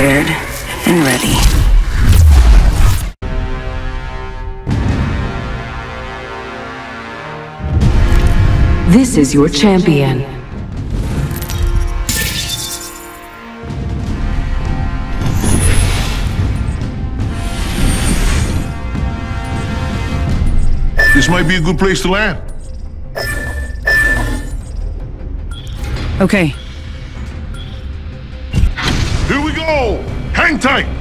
prepared and ready. This is your champion. This might be a good place to land. Okay, here we go! Hang tight!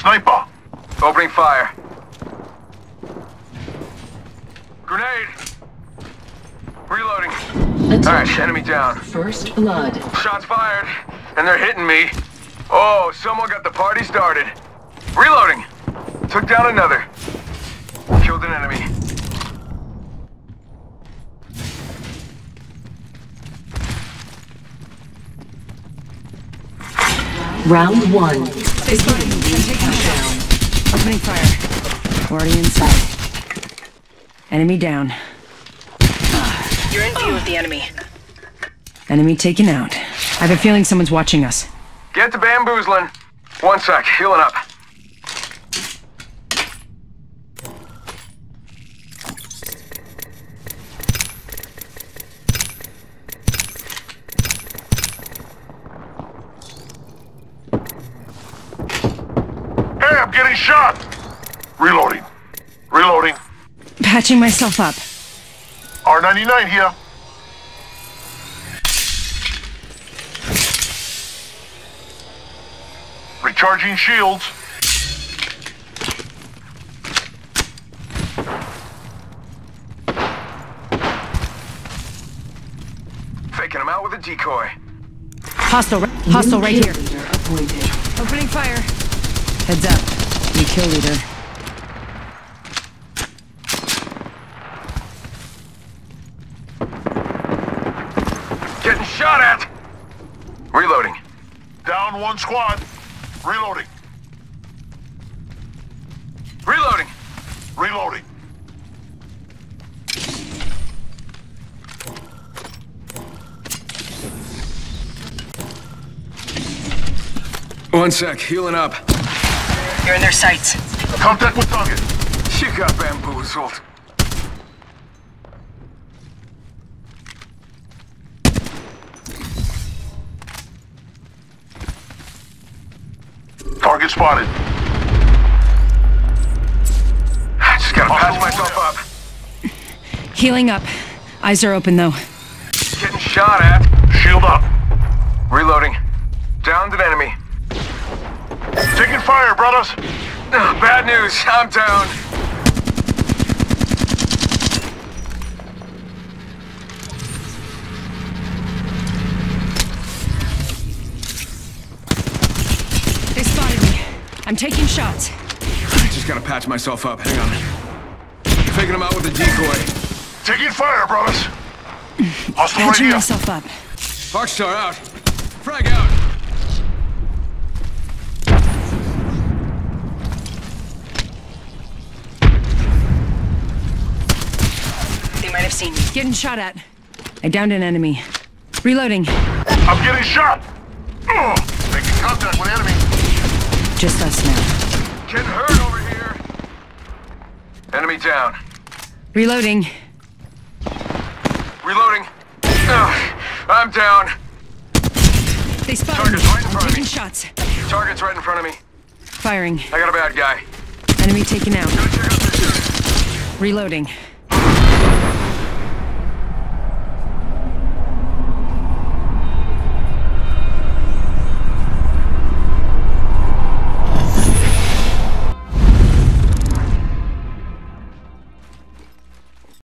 Sniper! Opening fire. Grenade! Reloading. Alright, enemy down. First blood. Shots fired, and they're hitting me. Oh, someone got the party started. Reloading. Took down another. Killed an enemy. Round one. Opening fire. Already inside. Enemy down. You're in view of the enemy. Enemy taken out. I have a feeling someone's watching us. Get to bamboozling. One sec, healing up. Hey, I'm getting shot! Reloading. Reloading. Patching myself up. R99 here. Recharging shields. Faking him out with a decoy. Hostile, ri- hostile right here. Opening fire. Heads up. New kill leader. Getting shot at! Reloading. Down one squad. Reloading. Reloading. Reloading. One sec, healing up. You're in their sights. Contact with target. You got bamboozled. Target spotted. I Just gotta patch myself up. Healing up. Eyes are open though. Getting shot at. Shield up. Reloading. Downed an enemy. Taking fire, brothers. Ugh, bad news, I'm down. They spotted me. I'm taking shots. I just gotta patch myself up. Hang on. Faking him out with a decoy. Taking fire, brothers. Hostile right Patching here. myself up. Arc Star out. Frag out. They seen me. Getting shot at. I downed an enemy. Reloading. I'm getting shot. Ugh. Making contact with enemy. Just us now. Getting hurt over here. Enemy down. Reloading. Reloading. Ugh, I'm down. They spotted Target's me. right in I'm front of taking me. shots. Target's right in front of me. Firing. I got a bad guy. Enemy taken out. Gonna check out this dude. Reloading.